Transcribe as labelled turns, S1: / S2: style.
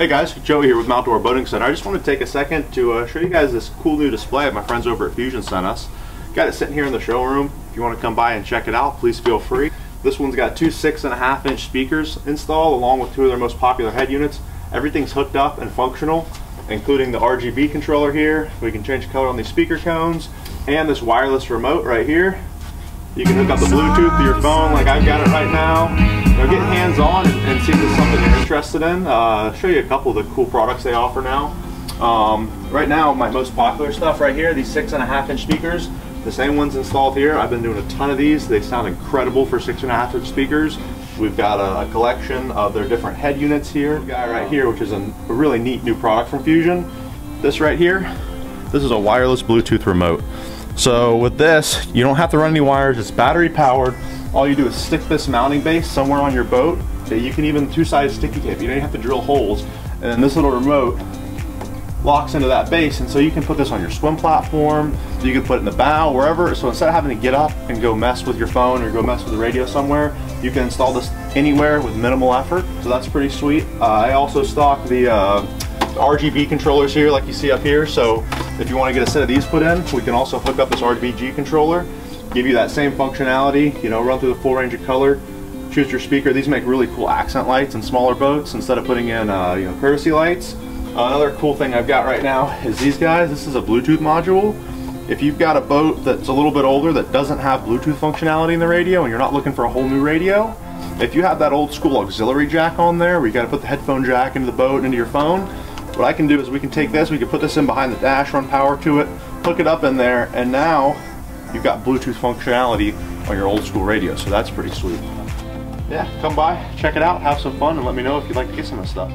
S1: Hey guys, Joey here with Mount Dora Boating Center. I just want to take a second to uh, show you guys this cool new display my friends over at Fusion sent us. Got it sitting here in the showroom. If you want to come by and check it out, please feel free. This one's got two six and a half inch speakers installed along with two of their most popular head units. Everything's hooked up and functional, including the RGB controller here. We can change the color on these speaker cones and this wireless remote right here. You can hook up the Bluetooth to your phone like I've got it right now. Know, get hands-on and, and, see if there's something you're interested in. Uh, show you a couple of the cool products they offer now. Um, right now, my most popular stuff right here, these six and a half inch speakers, the same ones installed here. I've been doing a ton of these. They sound incredible for six and a half inch speakers. We've got a, a collection of their different head units here. We've right here, which is a, a really neat new product from Fusion. This right here, this is a wireless Bluetooth remote. So with this, you don't have to run any wires, it's battery powered. All you do is stick this mounting base somewhere on your boat. You can even two-sided sticky tape, you don't have to drill holes. And then this little remote locks into that base and so you can put this on your swim platform, you can put it in the bow, wherever. So instead of having to get up and go mess with your phone or go mess with the radio somewhere, you can install this anywhere with minimal effort. So that's pretty sweet. Uh, I also stock the uh, RGB controllers here like you see up here. So if you want to get a set of these put in, we can also hook up this RGB controller, give you that same functionality, you know, run through the full range of color, choose your speaker. These make really cool accent lights in smaller boats instead of putting in, uh, you know, courtesy lights. Uh, another cool thing I've got right now is these guys. This is a Bluetooth module. If you've got a boat that's a little bit older that doesn't have Bluetooth functionality in the radio and you're not looking for a whole new radio, if you have that old school auxiliary jack on there where you got to put the headphone jack into the boat and into your phone, what I can do is we can take this, we can put this in behind the dash, run power to it, hook it up in there, and now you've got Bluetooth functionality on your old school radio, so that's pretty sweet. Yeah, come by, check it out, have some fun, and let me know if you'd like to get some of this stuff.